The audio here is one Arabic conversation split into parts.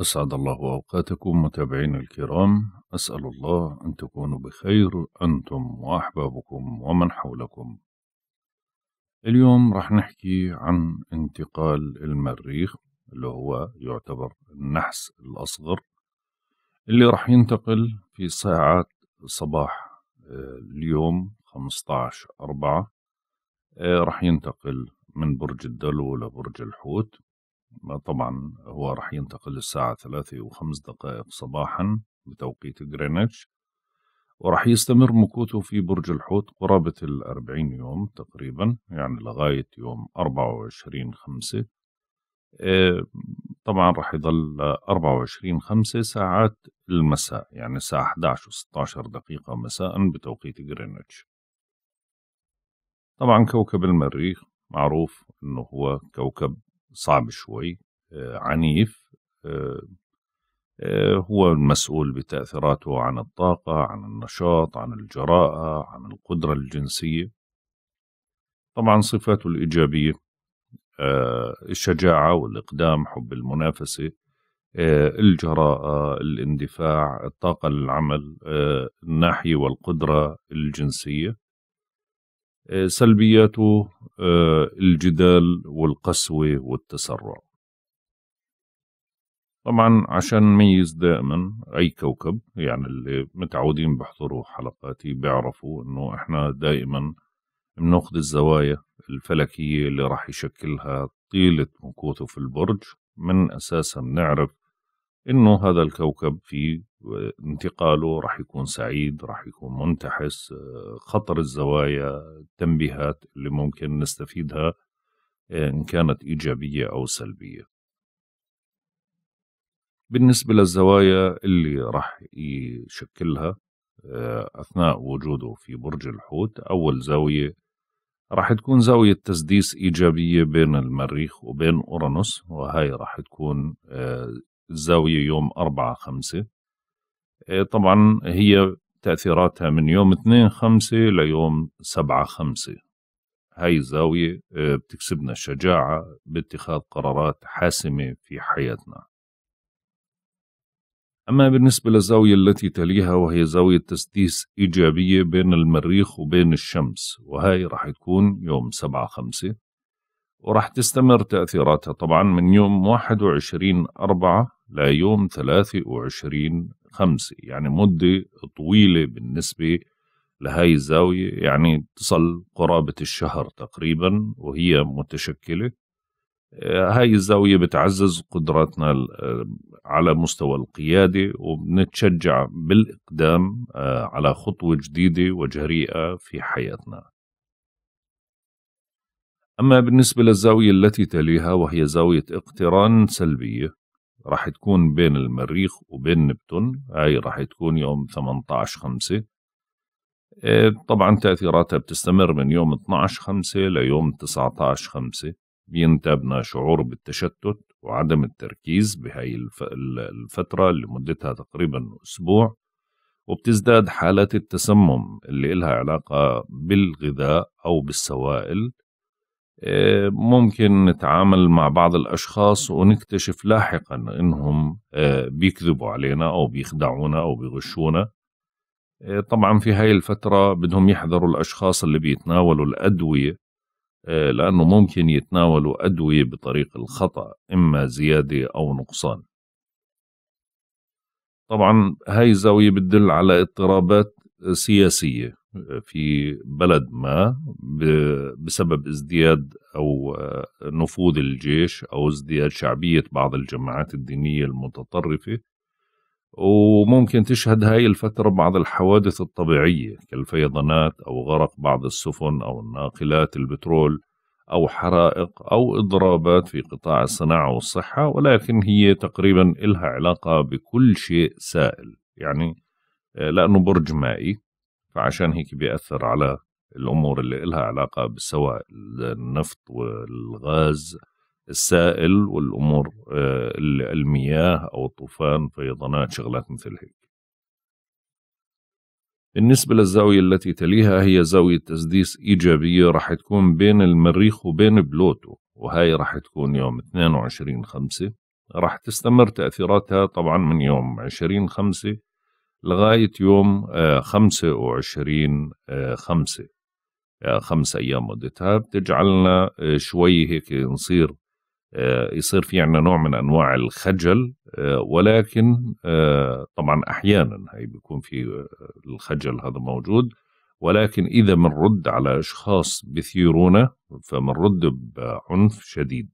أسعد الله أوقاتكم متابعينا الكرام. أسأل الله أن تكونوا بخير أنتم وأحبابكم ومن حولكم. اليوم راح نحكي عن انتقال المريخ اللي هو يعتبر النحس الأصغر اللي راح ينتقل في ساعات صباح آه، اليوم 15 أربعة آه، راح ينتقل من برج الدلو لبرج الحوت. طبعا هو راح ينتقل الساعة ثلاثة وخمس دقائق صباحا بتوقيت جرينتش وراح يستمر مكوثه في برج الحوت قرابة الأربعين يوم تقريبا يعني لغاية يوم أربعة وعشرين خمسة. آه، طبعا راح يضل أربعة وعشرين خمسة ساعات المساء يعني الساعة 11 و 16 دقيقة مساء بتوقيت جرينتش طبعا كوكب المريخ معروف إنه هو كوكب صعب شوي آه، عنيف آه، آه، هو المسؤول بتأثيراته عن الطاقة عن النشاط عن الجراءة عن القدرة الجنسية. طبعا صفاته الإيجابية الشجاعة والإقدام حب المنافسة الجراءة الاندفاع الطاقة للعمل الناحية والقدرة الجنسية. سلبياته آه، الجدال والقسوة والتسرع. طبعا عشان نميز دائما أي كوكب يعني اللي متعودين بيحضروا حلقاتي بيعرفوا إنه إحنا دائما بناخذ الزوايا الفلكية اللي راح يشكلها طيلة مكوثه في البرج من أساسها بنعرف إنه هذا الكوكب في انتقاله راح يكون سعيد راح يكون منتحس خطر الزوايا التنبيهات اللي ممكن نستفيدها إن كانت إيجابية أو سلبية. بالنسبة للزوايا اللي راح يشكلها أثناء وجوده في برج الحوت أول زاوية راح تكون زاوية تسديس إيجابية بين المريخ وبين أورانوس وهاي راح تكون الزاوية يوم أربعة خمسة. إيه، طبعا هي تأثيراتها من يوم اثنين خمسة ليوم سبعة خمسة. هاي الزاوية إيه، بتكسبنا الشجاعة باتخاذ قرارات حاسمة في حياتنا. أما بالنسبة للزاوية التي تليها وهي زاوية تسديس إيجابية بين المريخ وبين الشمس وهي راح تكون يوم سبعة خمسة. وراح تستمر تأثيراتها طبعا من يوم واحد وعشرين أربعة ليوم 23 خمسة يعني مدة طويلة بالنسبة لهاي الزاوية يعني تصل قرابة الشهر تقريبا وهي متشكلة. آه، هاي الزاوية بتعزز قدراتنا آه، على مستوى القيادة وبنتشجع بالإقدام آه، على خطوة جديدة وجريئة في حياتنا. أما بالنسبة للزاوية التي تليها وهي زاوية اقتران سلبية راح تكون بين المريخ وبين نبتون هاي راح تكون يوم 18 5 إيه، طبعا تأثيراتها بتستمر من يوم 12 5 ليوم 19 5 بينتابنا شعور بالتشتت وعدم التركيز بهاي الفترة اللي مدتها تقريبا أسبوع وبتزداد حالات التسمم اللي إلها علاقة بالغذاء أو بالسوائل. آه، ممكن نتعامل مع بعض الأشخاص ونكتشف لاحقا إنهم آه، بيكذبوا علينا أو بيخدعونا أو بيغشونا. آه، طبعا في هاي الفترة بدهم يحذروا الأشخاص اللي بيتناولوا الأدوية لأنه ممكن يتناولوا أدوية بطريق الخطأ إما زيادة أو نقصان. طبعا هاي الزاوية بتدل على اضطرابات سياسية. في بلد ما بسبب ازدياد أو نفوذ الجيش أو ازدياد شعبية بعض الجماعات الدينية المتطرفة. وممكن تشهد هاي الفترة بعض الحوادث الطبيعية كالفيضانات أو غرق بعض السفن أو الناقلات البترول أو حرائق أو إضرابات في قطاع الصناعة والصحة ولكن هي تقريبا إلها علاقة بكل شيء سائل. يعني لأنه برج مائي. فعشان هيك بيأثر على الأمور اللي إلها علاقة بالسوائل النفط والغاز السائل والأمور آه، المياه أو الطوفان فيضانات شغلات مثل هيك. بالنسبة للزاوية التي تليها هي زاوية تسديس إيجابية راح تكون بين المريخ وبين بلوتو وهاي راح تكون يوم 22 خمسة. راح تستمر تأثيراتها طبعا من يوم 20 خمسة لغاية يوم 25 خمسة خمس أيام مدتها بتجعلنا شوي هيك نصير يصير في عنا نوع من أنواع الخجل ولكن طبعا أحيانا هي بيكون في الخجل هذا موجود. ولكن إذا منرد على أشخاص بثيرونا فمنرد بعنف شديد.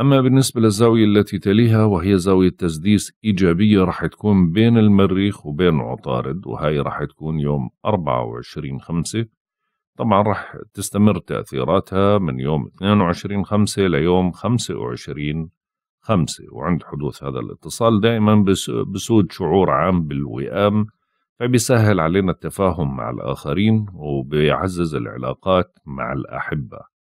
أما بالنسبة للزاوية التي تليها وهي زاوية تسديس إيجابية راح تكون بين المريخ وبين عطارد وهي راح تكون يوم 24 خمسة. طبعا راح تستمر تأثيراتها من يوم 22 خمسة ليوم 25 خمسة وعند حدوث هذا الاتصال دائما بسود شعور عام بالوئام فبيسهل علينا التفاهم مع الآخرين وبيعزز العلاقات مع الأحبة.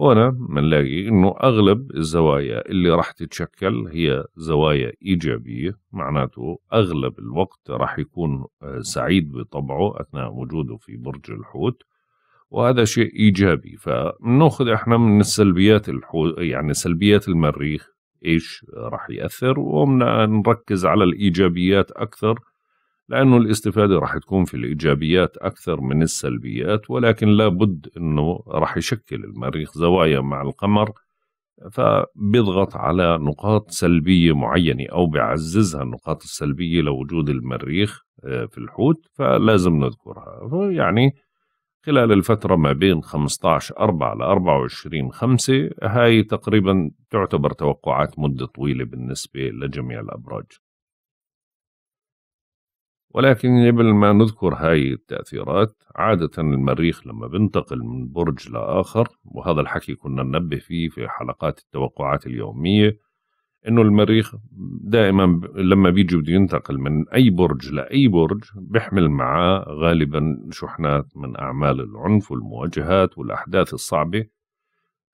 هنا بنلاقي إنه أغلب الزوايا اللي راح تتشكل هي زوايا إيجابية معناته أغلب الوقت راح يكون آه، سعيد بطبعه أثناء وجوده في برج الحوت وهذا شيء إيجابي. فبناخذ إحنا من السلبيات الحوت يعني سلبيات المريخ إيش راح يأثر ونركز على الإيجابيات أكثر لأنه الاستفادة راح تكون في الإيجابيات أكثر من السلبيات ولكن لابد أنه راح يشكل المريخ زوايا مع القمر فبيضغط على نقاط سلبية معينة أو بيعززها النقاط السلبية لوجود المريخ آه، في الحوت فلازم نذكرها. يعني خلال الفترة ما بين 15 4 ل 24 5 هاي تقريبا تعتبر توقعات مدة طويلة بالنسبة لجميع الأبراج. ولكن قبل ما نذكر هاي التأثيرات عادة المريخ لما بنتقل من برج لآخر وهذا الحكي كنا ننبه فيه في حلقات التوقعات اليومية إنه المريخ دائما لما بيجي بده ينتقل من أي برج لأي برج بيحمل معاه غالبا شحنات من أعمال العنف والمواجهات والأحداث الصعبة.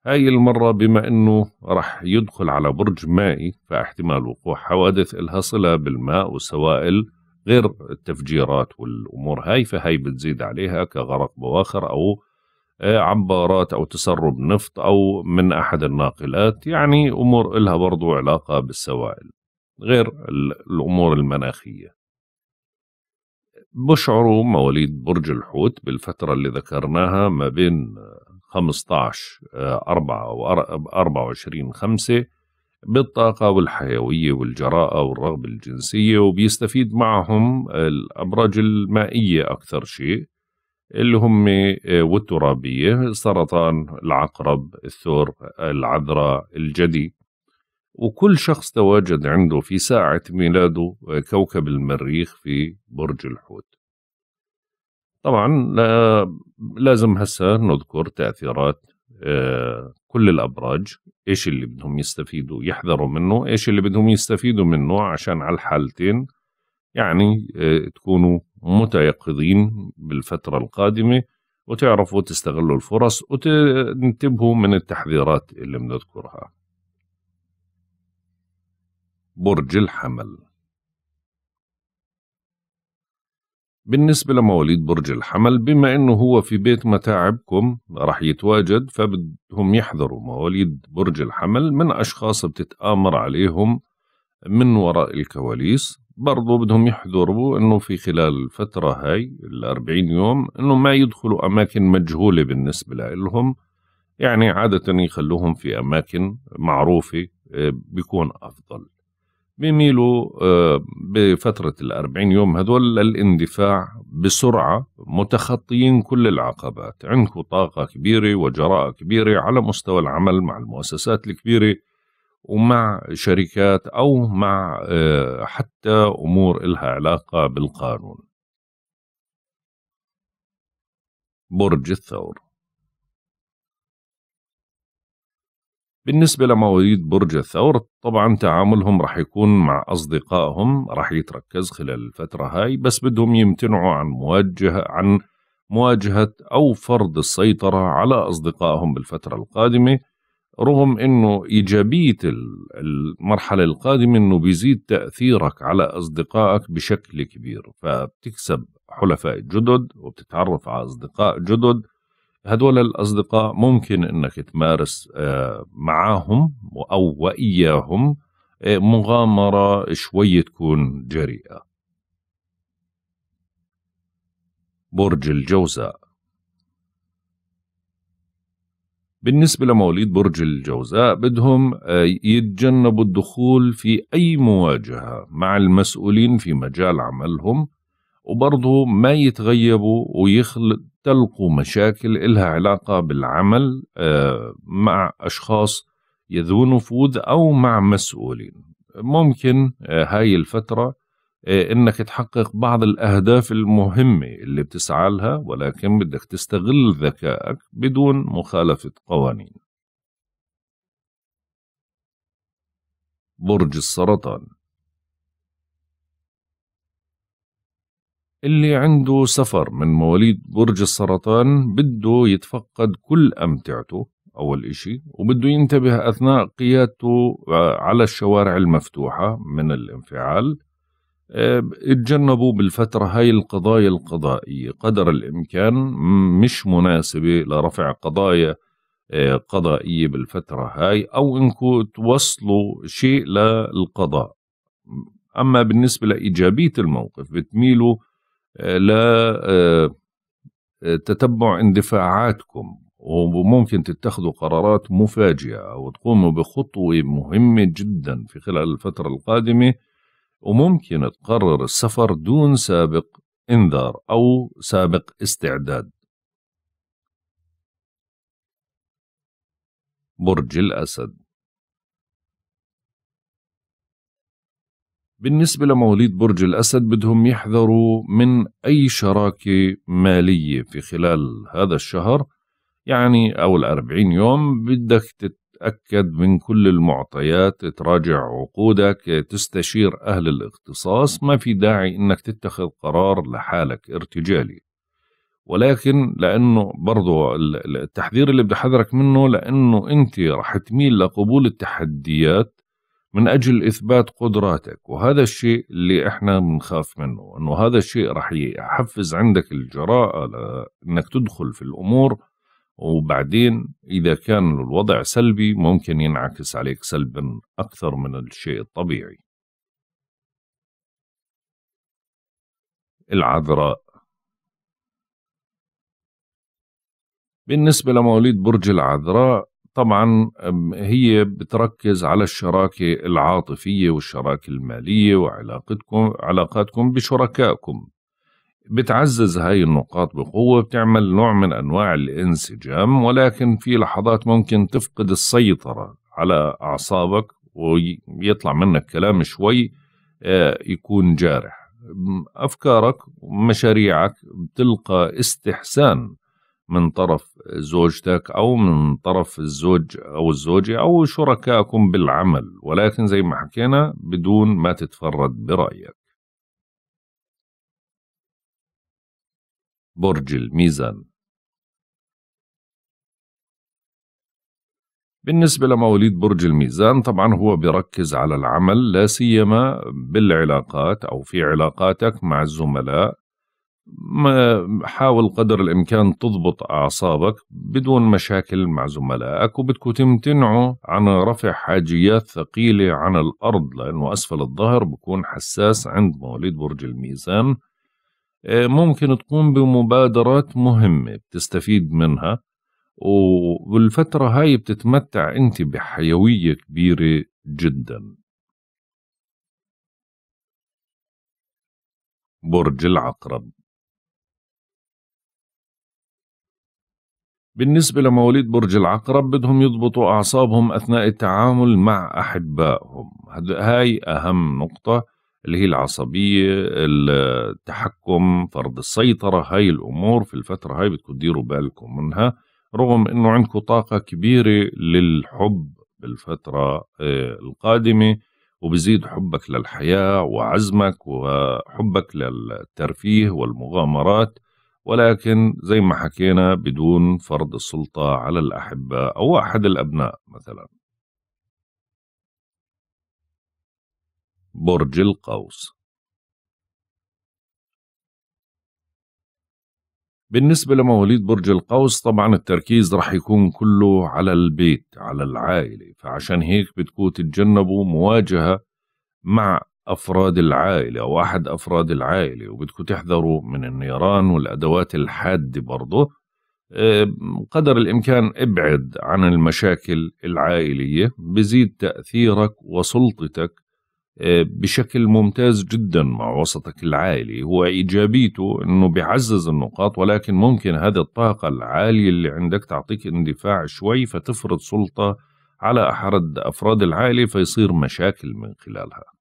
هاي المرة بما إنه راح يدخل على برج مائي فاحتمال وقوع حوادث إلها صلة بالماء والسوائل غير التفجيرات والأمور هاي فهي بتزيد عليها كغرق بواخر أو آه، عبارات أو تسرب نفط أو من أحد الناقلات. يعني أمور لها برضو علاقة بالسوائل غير الأمور المناخية. بشعروا مواليد برج الحوت بالفترة اللي ذكرناها ما بين 15 4 و 24 5 بالطاقة والحيوية والجراءة والرغبة الجنسية وبيستفيد معهم الأبراج المائية أكثر شيء اللي هم آه، والترابية السرطان العقرب الثور العذراء الجدي. وكل شخص تواجد عنده في ساعة ميلاده آه، كوكب المريخ في برج الحوت. طبعا لازم هسه نذكر تأثيرات كل الأبراج إيش اللي بدهم يستفيدوا يحذروا منه إيش اللي بدهم يستفيدوا منه عشان على الحالتين يعني آه، تكونوا متيقظين بالفترة القادمة وتعرفوا تستغلوا الفرص وتنتبهوا من التحذيرات اللي بنذكرها برج الحمل. بالنسبة لمواليد برج الحمل بما إنه هو في بيت متاعبكم راح يتواجد فبدهم يحذروا مواليد برج الحمل من أشخاص بتتآمر عليهم من وراء الكواليس. برضو بدهم يحذروا إنه في خلال الفترة هاي الأربعين يوم إنه ما يدخلوا أماكن مجهولة بالنسبة لهم يعني عادة يخلوهم في أماكن معروفة آه، بيكون أفضل. بيميلوا آه، بفترة الأربعين يوم هذول للاندفاع بسرعة متخطيين كل العقبات. عندكم طاقة كبيرة وجراءة كبيرة على مستوى العمل مع المؤسسات الكبيرة ومع شركات أو مع آه، حتى أمور إلها علاقة بالقانون. برج الثور. بالنسبة لمواليد برج الثور طبعا تعاملهم راح يكون مع أصدقائهم راح يتركز خلال الفترة هاي بس بدهم يمتنعوا عن مواجهة عن مواجهة أو فرض السيطرة على أصدقائهم بالفترة القادمة رغم إنه إيجابية المرحلة القادمة إنه بيزيد تأثيرك على أصدقائك بشكل كبير فبتكسب حلفاء جدد وبتتعرف على أصدقاء جدد هدول الأصدقاء ممكن أنك تمارس آه، معهم أو وإياهم آه، مغامرة شوي تكون جريئة. برج الجوزاء. بالنسبة لمواليد برج الجوزاء بدهم آه، يتجنبوا الدخول في أي مواجهة مع المسؤولين في مجال عملهم. وبرضه ما يتغيبوا ويختلقوا مشاكل إلها علاقة بالعمل آه، مع أشخاص يذو نفوذ أو مع مسؤولين. ممكن آه، هاي الفترة آه، إنك تحقق بعض الأهداف المهمة اللي بتسعى لها ولكن بدك تستغل ذكائك بدون مخالفة قوانين. برج السرطان. اللي عنده سفر من مواليد برج السرطان بده يتفقد كل أمتعته أول إشي وبده ينتبه أثناء قيادته على الشوارع المفتوحة من الانفعال اتجنبوا بالفترة هاي القضايا القضائية. قدر الإمكان مش مناسبة لرفع قضايا آه، قضائية بالفترة هاي أو إنكم توصلوا شيء للقضاء. أما بالنسبة لإيجابية الموقف بتميلوا لتتبع آه، اندفاعاتكم وممكن تتخذوا قرارات مفاجئة أو تقوموا بخطوة مهمة جدا في خلال الفترة القادمة وممكن تقرر السفر دون سابق إنذار أو سابق استعداد. برج الأسد بالنسبة لمواليد برج الأسد بدهم يحذروا من أي شراكة مالية في خلال هذا الشهر. يعني أو الأربعين يوم بدك تتأكد من كل المعطيات تراجع عقودك تستشير أهل الاختصاص. ما في داعي إنك تتخذ قرار لحالك ارتجالي. ولكن لأنه برضو التحذير اللي بدي أحذرك منه لأنه أنت رح تميل لقبول التحديات من أجل إثبات قدراتك وهذا الشيء اللي إحنا بنخاف منه أنه هذا الشيء رح يحفز عندك الجراءة لأنك تدخل في الأمور وبعدين إذا كان الوضع سلبي ممكن ينعكس عليك سلبا أكثر من الشيء الطبيعي. العذراء. بالنسبة لمواليد برج العذراء طبعا هي بتركز على الشراكة العاطفية والشراكة المالية وعلاقتكم علاقاتكم بشركائكم. بتعزز هاي النقاط بقوة بتعمل نوع من أنواع الانسجام ولكن في لحظات ممكن تفقد السيطرة على أعصابك ويطلع منك كلام شوي آه، يكون جارح. أفكارك ومشاريعك بتلقى استحسان. من طرف زوجتك أو من طرف الزوج أو الزوجة أو شركائكم بالعمل ولكن زي ما حكينا بدون ما تتفرد برأيك. برج الميزان بالنسبة لمواليد برج الميزان طبعا هو بيركز على العمل لا سيما بالعلاقات أو في علاقاتك مع الزملاء حاول قدر الإمكان تضبط أعصابك بدون مشاكل مع زملائك وبدكم تمتنعوا عن رفع حاجيات ثقيلة عن الأرض لأنه أسفل الظهر بكون حساس عند مواليد برج الميزان. آه، ممكن تقوم بمبادرات مهمة بتستفيد منها والفترة هاي بتتمتع أنت بحيوية كبيرة جدا. برج العقرب. بالنسبة لمواليد برج العقرب بدهم يضبطوا أعصابهم أثناء التعامل مع أحبائهم. هاي أهم نقطة اللي هي العصبية التحكم فرض السيطرة هاي الأمور في الفترة هاي بدكم تديروا بالكم منها رغم أنه عندكم طاقة كبيرة للحب بالفترة آه، القادمة وبزيد حبك للحياة وعزمك وحبك للترفيه والمغامرات. ولكن زي ما حكينا بدون فرض السلطة على الأحبة أو أحد الأبناء مثلا. برج القوس. بالنسبة لمواليد برج القوس طبعا التركيز رح يكون كله على البيت على العائلة فعشان هيك بدكم تتجنبوا مواجهة مع أفراد العائلة أو أحد أفراد العائلة وبدكم تحذروا من النيران والأدوات الحادة برضه قدر الإمكان ابعد عن المشاكل العائلية بزيد تأثيرك وسلطتك آه، بشكل ممتاز جدا مع وسطك العائلي. هو إيجابيته أنه بيعزز النقاط ولكن ممكن هذه الطاقة العالية اللي عندك تعطيك اندفاع شوي فتفرض سلطة على أحد أفراد العائلة فيصير مشاكل من خلالها.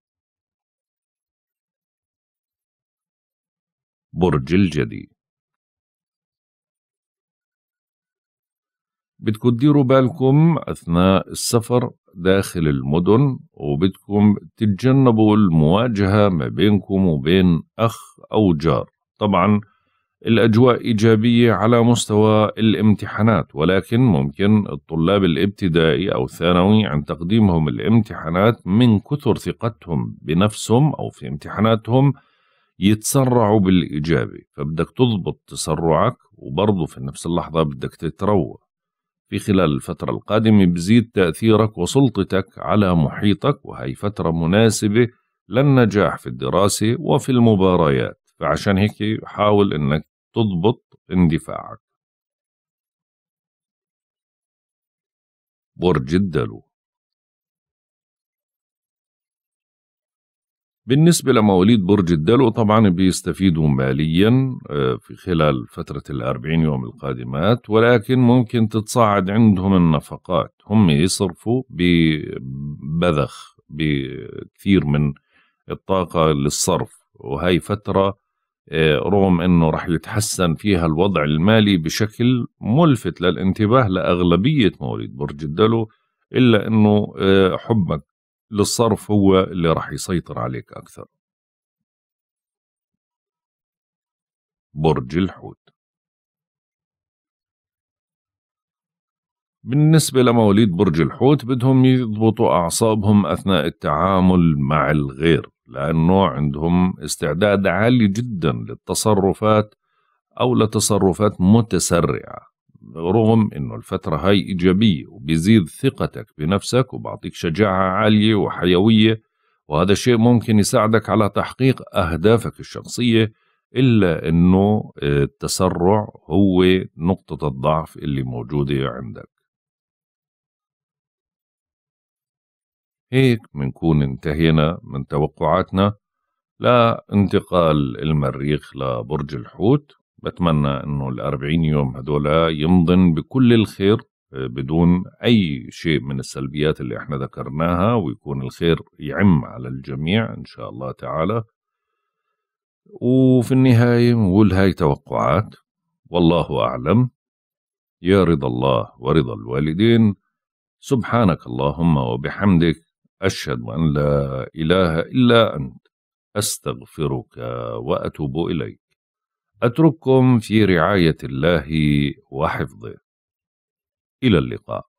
برج الجدي. بدكم تديروا بالكم أثناء السفر داخل المدن وبدكم تتجنبوا المواجهة ما بينكم وبين أخ أو جار. طبعا الأجواء إيجابية على مستوى الامتحانات ولكن ممكن الطلاب الابتدائي أو الثانوي عند تقديمهم الامتحانات من كثر ثقتهم بنفسهم أو في امتحاناتهم يتسرعوا بالإجابة فبدك تضبط تسرعك وبرضه في نفس اللحظة بدك تتروى. في خلال الفترة القادمة بزيد تأثيرك وسلطتك على محيطك وهي فترة مناسبة للنجاح في الدراسة وفي المباريات. فعشان هيك حاول إنك تضبط اندفاعك. برج الدلو بالنسبة لمواليد برج الدلو طبعا بيستفيدوا ماليا آه، في خلال فترة الأربعين يوم القادمات ولكن ممكن تتصاعد عندهم النفقات. هم يصرفوا ببذخ بكثير من الطاقة للصرف. وهي فترة آه، رغم أنه رح يتحسن فيها الوضع المالي بشكل ملفت للانتباه لأغلبية مواليد برج الدلو إلا أنه آه، حبك للصرف هو اللي راح يسيطر عليك أكثر. برج الحوت. بالنسبة لمواليد برج الحوت بدهم يضبطوا أعصابهم أثناء التعامل مع الغير لأنه عندهم استعداد عالي جدا للتصرفات أو لتصرفات متسرعة. رغم إنه الفترة هاي إيجابية وبيزيد ثقتك بنفسك وبعطيك شجاعة عالية وحيوية وهذا الشيء ممكن يساعدك على تحقيق أهدافك الشخصية إلا إنه التسرع هو نقطة الضعف اللي موجودة عندك. هيك بنكون انتهينا من توقعاتنا. لانتقال المريخ لبرج الحوت. بتمنى إنه الأربعين يوم هدول يمضن بكل الخير آه، بدون أي شيء من السلبيات اللي إحنا ذكرناها ويكون الخير يعم على الجميع إن شاء الله تعالى. وفي النهاية نقول هاي توقعات. والله أعلم. يا رضا الله ورضا الوالدين. سبحانك اللهم وبحمدك. أشهد أن لا إله إلا أنت. أستغفرك وأتوب إليك. أترككم في رعاية الله وحفظه. إلى اللقاء.